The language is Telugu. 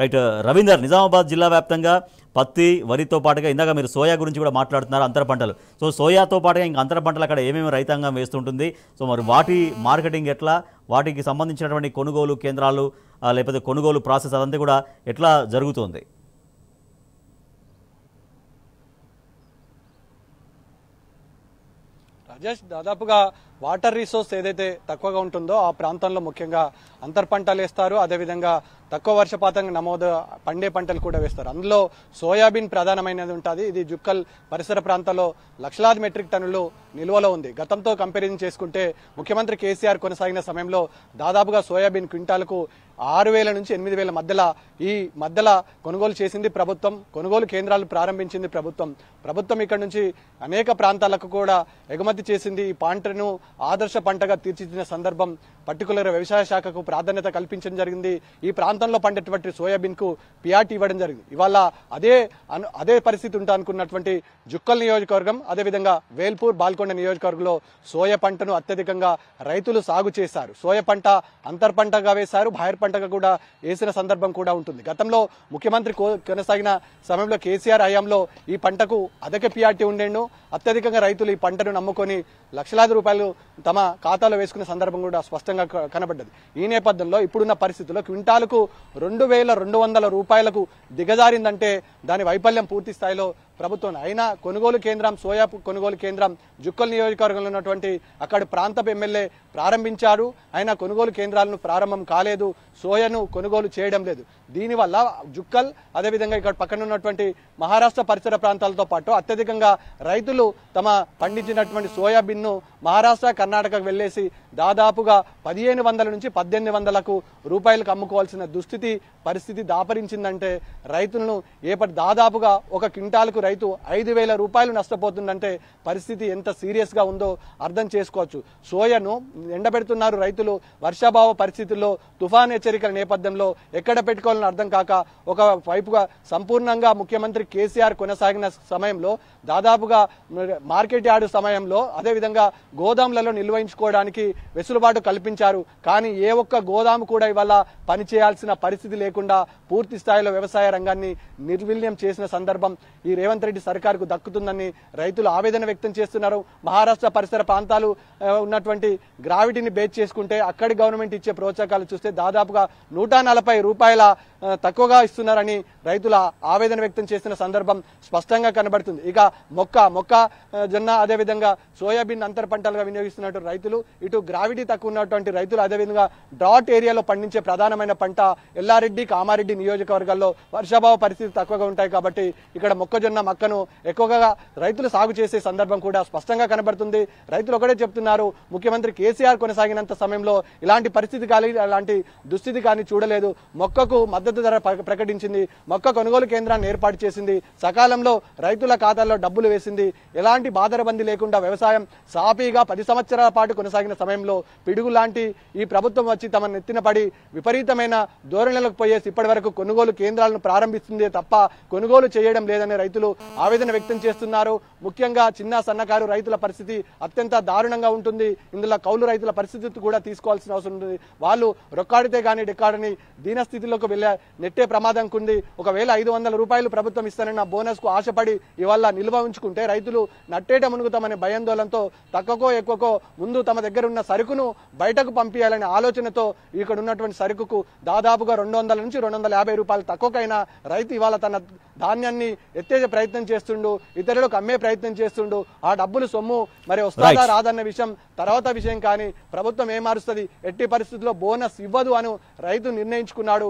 రైట్ రవీందర్ నిజామాబాద్ జిల్లా వ్యాప్తంగా పత్తి వరితో పాటుగా ఇందాక మీరు సోయా గురించి కూడా మాట్లాడుతున్నారు అంతర పంటలు. సో సోయాతో పాటుగా ఇంకా అంతర పంటలు అక్కడ ఏమేమి రైతాంగం వేస్తుంటుంది? సో మరి వాటి మార్కెటింగ్ ఎట్లా? వాటికి సంబంధించినటువంటి కొనుగోలు కేంద్రాలు లేకపోతే కొనుగోలు ప్రాసెస్ అదంతా కూడా ఎట్లా జరుగుతుంది? రాజేష్ దాదాపుగా వాటర్ రిసోర్స్ ఏదైతే తక్కువగా ఉంటుందో ఆ ప్రాంతంలో ముఖ్యంగా అంతర్ పంటలు వేస్తారు. అదేవిధంగా తక్కువ వర్షపాతంగా నమోదు పండే పంటలు కూడా వేస్తారు. అందులో సోయాబీన్ ప్రధానమైనది ఉంటుంది. ఇది జుక్కల్ పరిసర ప్రాంతాల్లో లక్షలాది మెట్రిక్ టన్నులు నిల్వలో ఉంది. గతంతో కంపారిజన్ చేసుకుంటే ముఖ్యమంత్రి కేసీఆర్ కొనసాగిన సమయంలో దాదాపుగా సోయాబీన్ క్వింటాలకు ఆరు వేల నుంచి ఎనిమిది వేల మధ్యలో ఈ మధ్యలో కొనుగోలు చేసింది ప్రభుత్వం. కొనుగోలు కేంద్రాలు ప్రారంభించింది ప్రభుత్వం. ప్రభుత్వం ఇక్కడ నుంచి అనేక ప్రాంతాలకు కూడా ఎగుమతి చేసింది ఈ పంటను ఆదర్శ పంటగా తీర్చిదిద్దిన సందర్భం పర్టికులర్ వ్యవసాయ శాఖకు ప్రాధాన్యత కల్పించడం జరిగింది. ఈ ప్రాంతంలో పండేటువంటి సోయాబీన్కు పిఆర్టీ ఇవ్వడం జరిగింది. ఇవాళ అదే అదే పరిస్థితి ఉంటా అనుకున్నటువంటి జుక్కల్ నియోజకవర్గం అదేవిధంగా వేల్పూర్ బాల్కొండ నియోజకవర్గంలో సోయ పంటను అత్యధికంగా రైతులు సాగు చేశారు. సోయ పంట అంతర్ పంటగా వేశారు బాయర్ పంటగా కూడా వేసిన సందర్భం కూడా ఉంటుంది. గతంలో ముఖ్యమంత్రి కో- కొనసాగిన సమయంలో కేసీఆర్ హయాంలో ఈ పంటకు అధిక పిఆర్టీ ఉండేను. అత్యధికంగా రైతులు ఈ పంటను నమ్ముకొని లక్షలాది రూపాయలు తమ ఖాతాలో వేసుకున్న సందర్భం కూడా స్పష్టంగా క- కనబడ్డది. ఈ నేపథ్యంలో ఇప్పుడున్న పరిస్థితుల్లో క్వింటాలకు రెండు వేల రెండు వందల రూపాయలకు దిగజారిందంటే దాని వైఫల్యం పూర్తి స్థాయిలో ప్రభుత్వం అయినా కొనుగోలు కేంద్రం సోయా కొనుగోలు కేంద్రం జుక్కల్ నియోజకవర్గంలో ఉన్నటువంటి అక్కడ ప్రాంతపు ఎమ్మెల్యే ప్రారంభించారు అయినా కొనుగోలు కేంద్రాలను ప్రారంభం కాలేదు. సోయాను కొనుగోలు చేయడం లేదు. దీనివల్ల జుక్కల్ అదేవిధంగా ఇక్కడ పక్కన ఉన్నటువంటి మహారాష్ట్ర పరిసర ప్రాంతాలతో పాటు అత్యధికంగా రైతులు తమ పండించినటువంటి సోయాబీన్ను మహారాష్ట్ర కర్ణాటకకు వెళ్ళేసి దాదాపుగా పదిహేను వందల నుంచి పద్దెనిమిది వందలకు రూపాయలకు అమ్ముకోవాల్సిన దుస్థితి పరిస్థితి దాపరించిందంటే రైతులను ఏపటి దాదాపుగా ఒక క్వింటాల్కు రైతు ఐదు వేల రూపాయలు నష్టపోతుందంటే పరిస్థితి ఎంత సీరియస్గా ఉందో అర్థం చేసుకోవచ్చు. సోయను ఎండబెడుతున్నారు రైతులు. వర్షాభావ పరిస్థితుల్లో తుఫాన్ హెచ్చరికల నేపథ్యంలో ఎక్కడ పెట్టుకోవాలని అర్థం కాక ఒక వైపుగా సంపూర్ణంగా ముఖ్యమంత్రి కేసీఆర్ కొనసాగిన సమయంలో దాదాపుగా మార్కెట్ యార్డు సమయంలో అదేవిధంగా గోదాములలో నిల్వయించుకోవడానికి వెసులుబాటు కల్పించారు. కానీ ఏ ఒక్క గోదాము కూడా ఇవాళ పనిచేయాల్సిన పరిస్థితి లేకుండా పూర్తి స్థాయిలో వ్యవసాయ రంగాన్ని నిర్వీల్యం చేసిన సందర్భం ఈ రేవంత్ రెడ్డి సర్కారుకు దక్కుతుందని రైతులు ఆవేదన వ్యక్తం చేస్తున్నారు. మహారాష్ట్ర పరిసర ప్రాంతాలు ఉన్నటువంటి గ్రావిటీని బేస్ చేసుకుంటే అక్కడి గవర్నమెంట్ ఇచ్చే ప్రోత్సాహకాలు చూస్తే దాదాపుగా నూట నలభై రూపాయల తక్కువగా ఇస్తున్నారని రైతుల ఆవేదన వ్యక్తం చేసిన సందర్భం స్పష్టంగా కనబడుతుంది. ఇక మొక్క మొక్క జొన్న అదేవిధంగా సోయాబీన్ అంతర పంటలుగా వినియోగిస్తున్నట్టు రైతులు ఇటు గ్రావిటీ తక్కువ ఉన్నటువంటి రైతులు అదేవిధంగా డ్రాట్ ఏరియాలో పండించే ప్రధానమైన పంట ఎల్లారెడ్డి కామారెడ్డి నియోజకవర్గాల్లో వర్షాభావ పరిస్థితి తక్కువగా ఉంటాయి కాబట్టి ఇక్కడ మొక్కజొన్న మక్కను ఎక్కువగా రైతులు సాగు చేసే సందర్భం కూడా స్పష్టంగా కనబడుతుంది. రైతులు ఒకటే చెప్తున్నారు ముఖ్యమంత్రి కేసీఆర్ కొనసాగినంత సమయంలో ఇలాంటి పరిస్థితి కానీ అలాంటి దుస్థితి కానీ చూడలేదు. మొక్కకు మద్దతు ధర ప్రకటించింది. మొక్క కొనుగోలు కేంద్రాన్ని ఏర్పాటు చేసింది. సకాలంలో రైతుల ఖాతాల్లో డబ్బులు వేసింది. ఎలాంటి బాధరబంది లేకుండా వ్యవసాయం సాఫీగా పది సంవత్సరాల పాటు కొనసాగిన సమయంలో పిడుగు లాంటి ఈ ప్రభుత్వం వచ్చి తమ నెత్తిన పడి విపరీతమైన ధోరణులకు పోయేసి ఇప్పటి వరకు కొనుగోలు కేంద్రాలను ప్రారంభిస్తుందే తప్ప కొనుగోలు చేయడం లేదని రైతులు ఆవేదన వ్యక్తం చేస్తున్నారు. ముఖ్యంగా చిన్న సన్నకారు రైతుల పరిస్థితి అత్యంత దారుణంగా ఉంటుంది. ఇందులో కౌలు రైతుల పరిస్థితి కూడా తీసుకోవాల్సిన అవసరం ఉంటుంది వాళ్ళు రొక్కాడితే గాని డెక్కాడని దీనస్థితిలోకి వెళ్ళే నెట్టే ప్రమాదం ఉంది ఒకవేళ ఐదు వందల రూపాయలు ప్రభుత్వం ఇస్తానన్న బోనస్కు ఆశపడి ఇవాళ నిల్వ ఉంచుకుంటే రైతులు నట్టేట మునుగుతామనే భయాందోళనతో తక్కువకో ఎక్కువకో ముందు తమ దగ్గర ఉన్న సరుకును బయటకు పంపించాలనే ఆలోచనతో ఇక్కడ ఉన్నటువంటి సరుకుకు దాదాపుగా రెండు వందల నుంచి రెండు వందల యాభై రూపాయలు తక్కువకైనా రైతు ఇవాళ తన ధాన్యాన్ని ఎత్తే ప్రయత్నం చేస్తుండు ఇతరులకు అమ్మే ప్రయత్నం చేస్తుండు ఆ డబ్బులు సొమ్ము మరి వస్తుందా. రాదన్న విషయం తర్వాత విషయం కానీ ప్రభుత్వం ఏం మారుస్తుంది ఎట్టి పరిస్థితుల్లో బోనస్ ఇవ్వదు అని రైతు నిర్ణయించుకున్నాడు